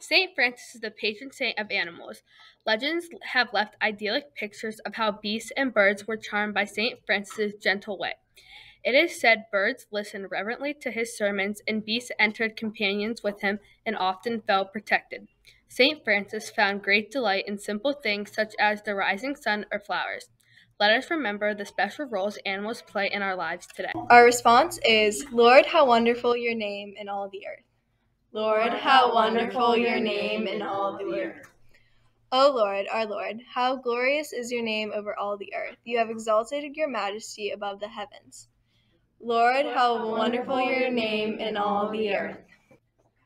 St. Francis is the patron saint of animals. Legends have left idyllic pictures of how beasts and birds were charmed by St. Francis's gentle way. It is said birds listened reverently to his sermons, and beasts entered companions with him and often felt protected. St. Francis found great delight in simple things such as the rising sun or flowers. Let us remember the special roles animals play in our lives today. Our response is Lord, how wonderful your name in all the earth. Lord, how wonderful your name in all the earth. O Lord, our Lord, how glorious is your name over all the earth. You have exalted your majesty above the heavens. Lord, how wonderful your name in all the earth.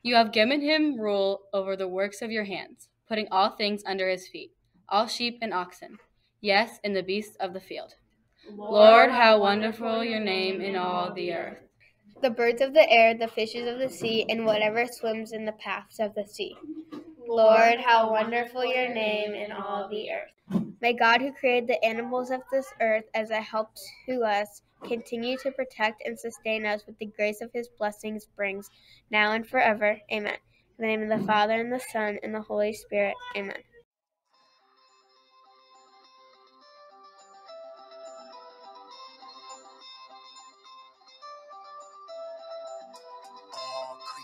You have given him rule over the works of your hands, putting all things under his feet, all sheep and oxen, yes, and the beasts of the field. Lord, how wonderful your name in all the earth. The birds of the air, the fishes of the sea, and whatever swims in the paths of the sea. Lord, how wonderful your name in all the earth. May God, who created the animals of this earth as a help to us, continue to protect and sustain us with the grace of his blessings brings, now and forever. Amen. In the name of the Father, and the Son, and the Holy Spirit. Amen.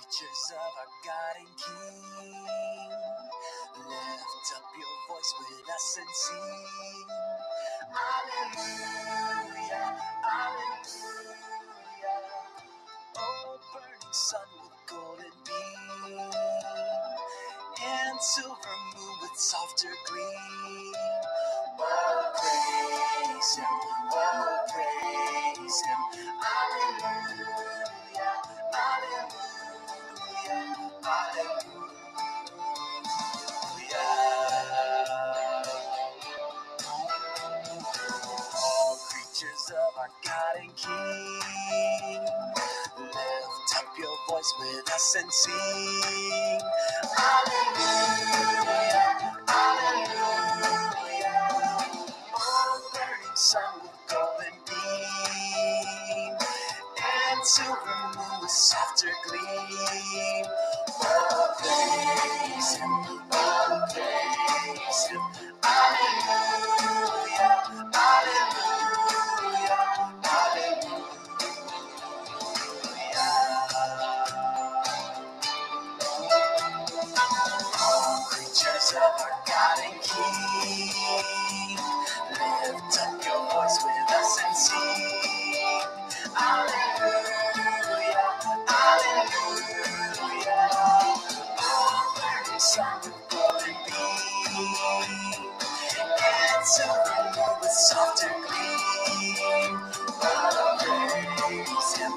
All creatures of our God and King, lift up your voice with us and sing. Hallelujah, hallelujah. Oh, burning sun with golden beam, and silver moon with softer gleam. All creatures of our God and King, lift up your voice with us and sing. Hallelujah. Softer gleam. Oh, praise Him,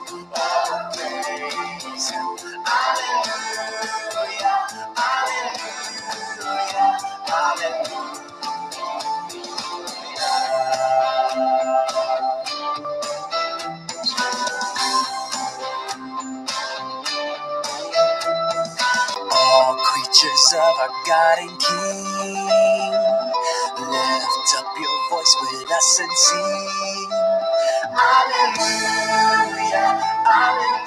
of our God and King, lift up your voice with us and sing. Hallelujah, hallelujah.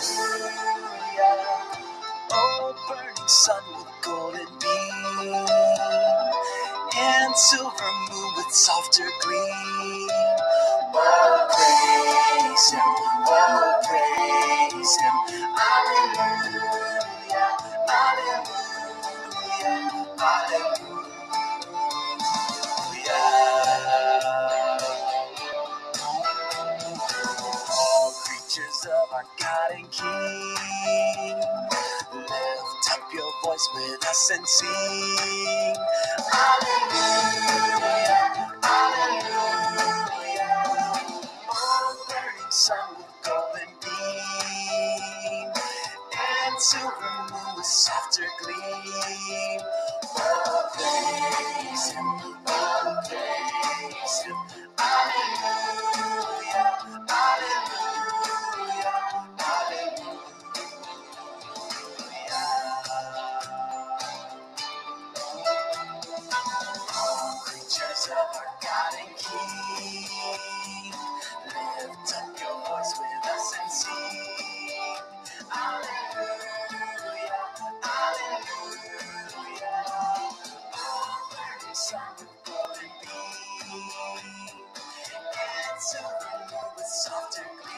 Creatures of our God and King, lift up your voice with us and sing. Hallelujah, hallelujah. Música It's with softer.